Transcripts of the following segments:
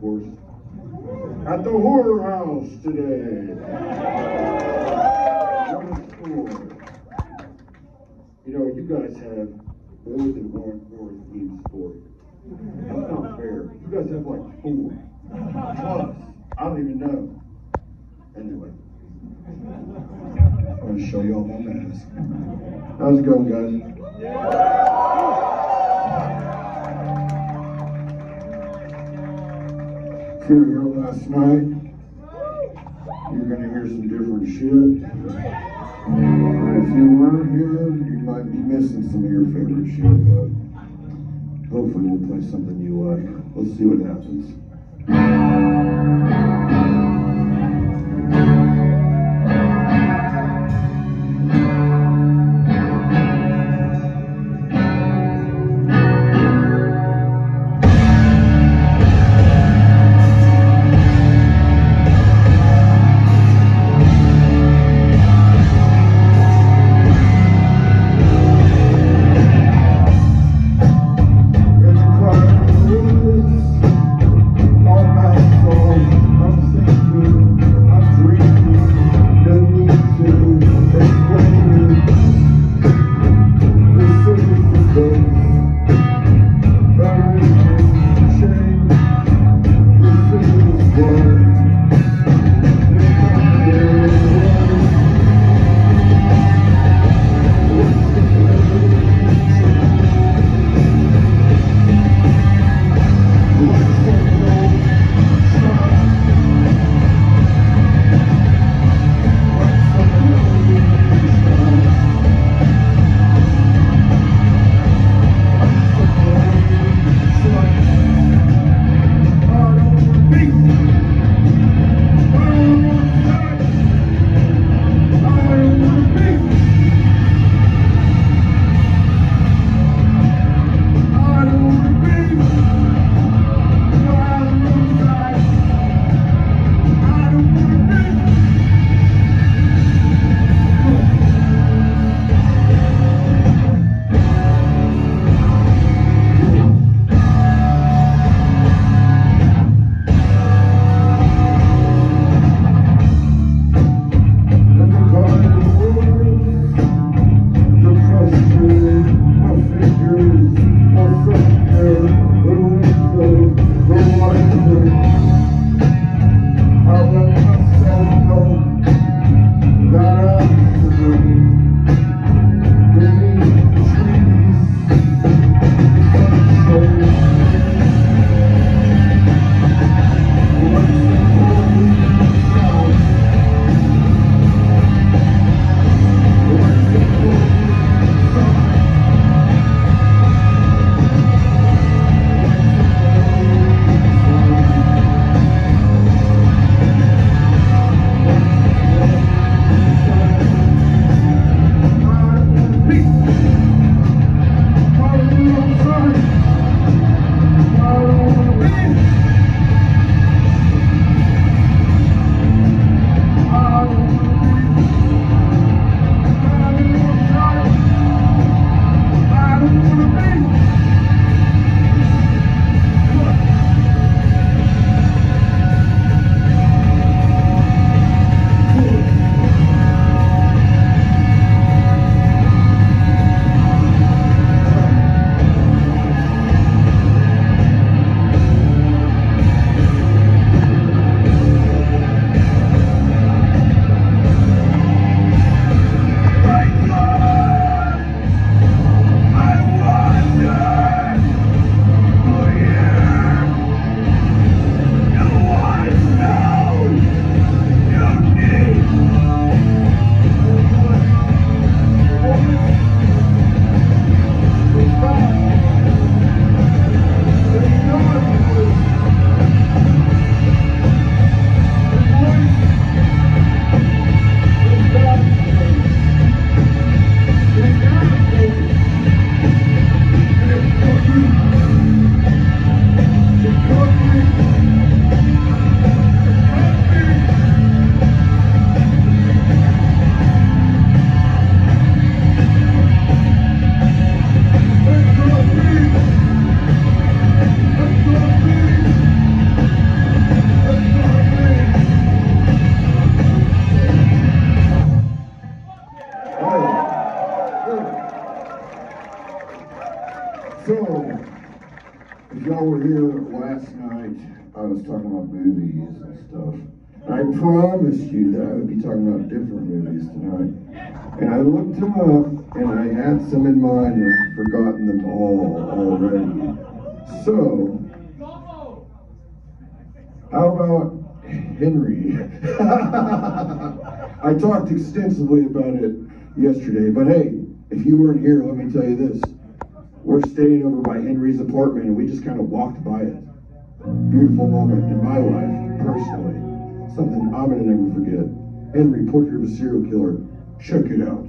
course. At the Horror House today. You know, you guys have more than one horror theme story. That's not fair. You guys have like four. Plus, I don't even know. Anyway. I'm gonna show y'all my mask. How's it going, guys? If here last night, you're gonna hear some different shit. If you weren't here, you might be missing some of your favorite shit, but hopefully we'll play something you like. Let's see what happens. I was talking about movies and stuff. I promised you that I would be talking about different movies tonight. And I looked them up, and I had some in mind, and I've forgotten them all already. So, how about Henry? I talked extensively about it yesterday, but hey, if you weren't here, let me tell you this. We're staying over by Henry's apartment, and we just kind of walked by it. Beautiful moment in my life, personally. Something I'm gonna never forget. Henry, Portrait of a Serial Killer. Check it out.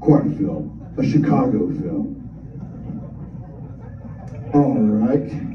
Quite a film. A Chicago film. All right.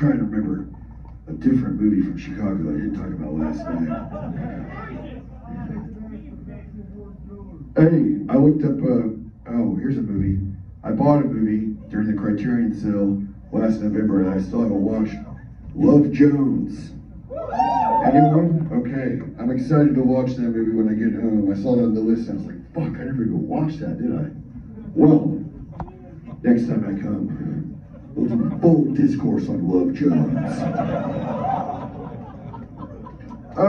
Trying to remember a different movie from Chicago that I didn't talk about last night. Hey, I looked up, uh, oh, here's a movie. I bought a movie during the Criterion sale last November and I still haven't watched Love Jones. Anyone? Okay. I'm excited to watch that movie when I get home. I saw that on the list and I was like, fuck, I never even watched that, did I? Well, next time I come, Full discourse on Love Jones. Uh,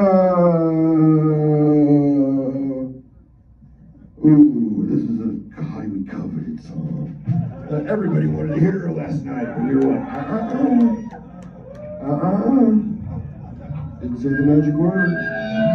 ooh, this is a highly coveted song. Uh, everybody wanted to hear it last night, but we were like, uh-uh, uh-uh. Didn't say the magic word.